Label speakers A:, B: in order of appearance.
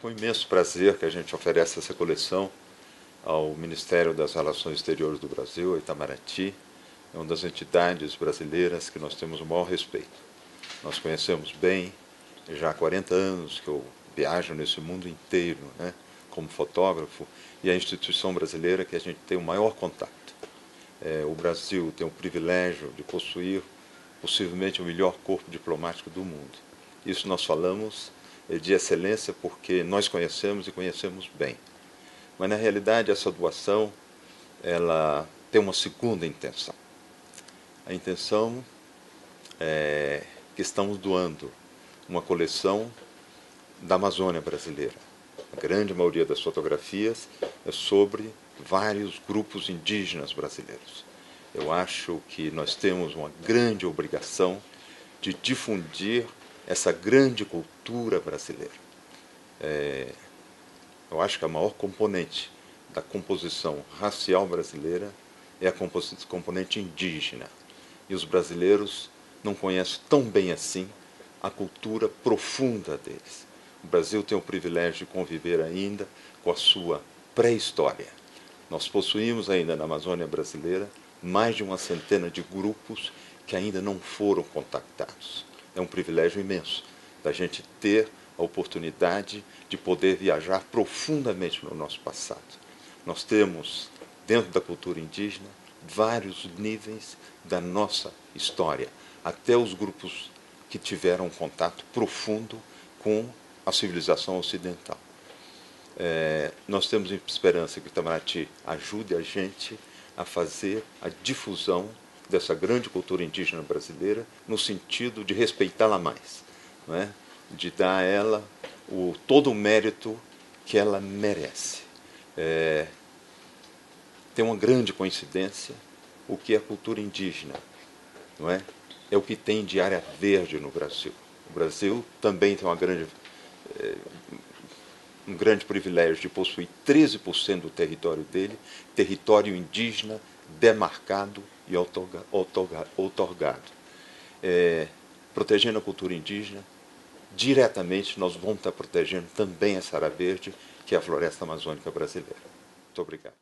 A: com imenso prazer que a gente oferece essa coleção ao Ministério das Relações Exteriores do Brasil, Itamaraty, é uma das entidades brasileiras que nós temos o maior respeito. Nós conhecemos bem, já há 40 anos que eu viajo nesse mundo inteiro, né, como fotógrafo, e a instituição brasileira que a gente tem o maior contato. É, o Brasil tem o privilégio de possuir possivelmente o melhor corpo diplomático do mundo. Isso nós falamos de excelência porque nós conhecemos e conhecemos bem. Mas na realidade essa doação ela tem uma segunda intenção. A intenção é que estamos doando uma coleção da Amazônia brasileira. A grande maioria das fotografias é sobre vários grupos indígenas brasileiros. Eu acho que nós temos uma grande obrigação de difundir essa grande cultura brasileira. É, eu acho que a maior componente da composição racial brasileira é a componente indígena. E os brasileiros não conhecem tão bem assim a cultura profunda deles. O Brasil tem o privilégio de conviver ainda com a sua pré-história. Nós possuímos ainda na Amazônia brasileira mais de uma centena de grupos que ainda não foram contactados é um privilégio imenso da gente ter a oportunidade de poder viajar profundamente no nosso passado. Nós temos, dentro da cultura indígena, vários níveis da nossa história, até os grupos que tiveram um contato profundo com a civilização ocidental. É, nós temos esperança que o Itamaraty ajude a gente a fazer a difusão dessa grande cultura indígena brasileira no sentido de respeitá-la mais, não é? de dar a ela o, todo o mérito que ela merece. É, tem uma grande coincidência o que é a cultura indígena, não é? É o que tem de área verde no Brasil. O Brasil também tem uma grande, é, um grande privilégio de possuir 13% do território dele, território indígena demarcado e outorgado. É, protegendo a cultura indígena, diretamente nós vamos estar protegendo também essa área verde, que é a floresta amazônica brasileira. Muito obrigado.